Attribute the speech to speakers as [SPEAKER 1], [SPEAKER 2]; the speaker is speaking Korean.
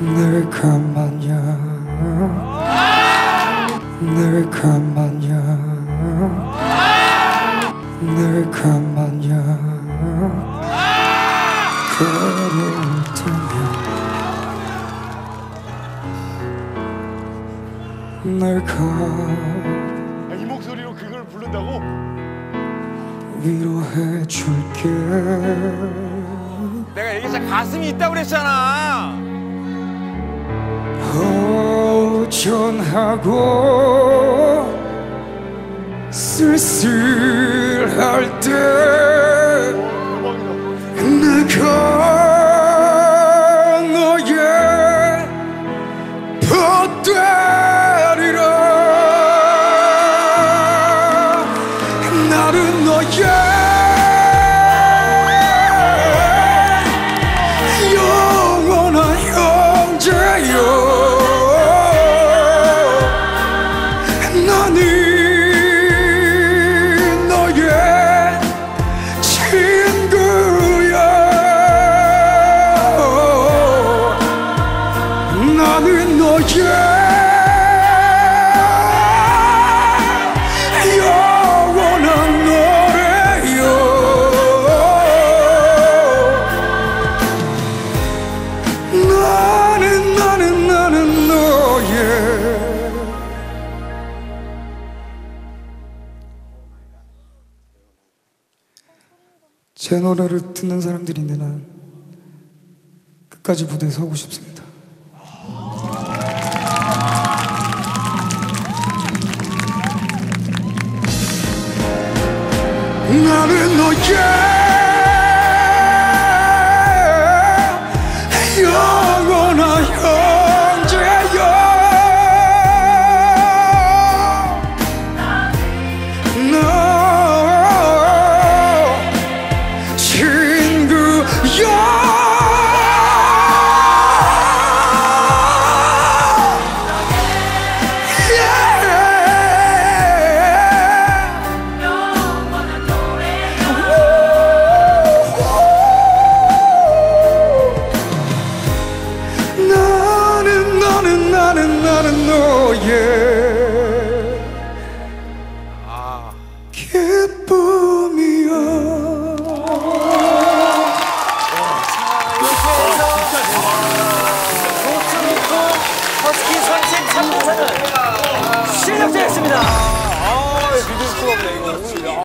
[SPEAKER 1] 늘 그만야 늘 그만야 늘 그만야 그럴 때면 널가
[SPEAKER 2] 아, 이 목소리로 그걸 부른다고?
[SPEAKER 1] 위로해 줄게.
[SPEAKER 3] 내가 얘기했잖아 가슴이 있다고 그랬잖아
[SPEAKER 1] 허전하고 쓸쓸할 때. 내가 너의 보따리라 나는 너의 제 노래를 듣는 사람들이 있는 한 끝까지 무대에 서고 싶습니다. 나는 너의 기쁨이야
[SPEAKER 4] 허스키 선생 3등상은 실력자였습니다.
[SPEAKER 3] 아 믿을 수가 없네 이거